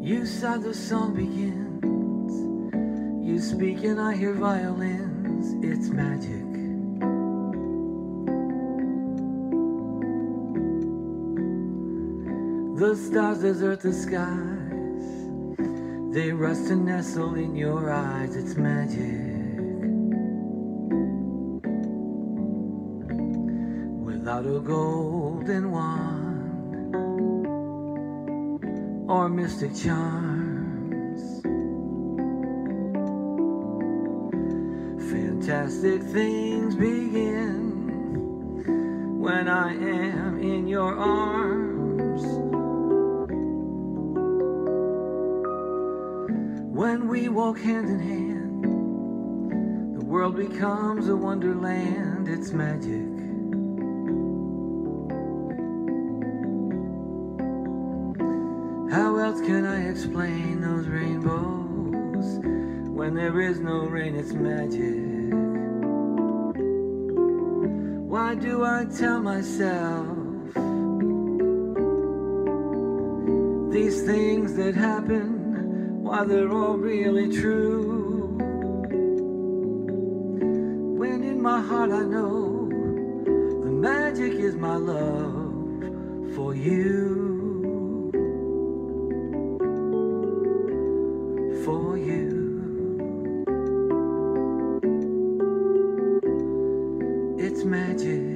You saw the song begins. You speak and I hear violins. It's magic. The stars desert the skies. They rust and nestle in your eyes. It's magic. Without a golden wand or mystic charms. Fantastic things begin when I am in your arms. When we walk hand in hand, the world becomes a wonderland. It's magic. How else can I explain those rainbows? When there is no rain, it's magic. Why do I tell myself these things that happen? Why they're all really true? When in my heart I know the magic is my love for you. It's magic.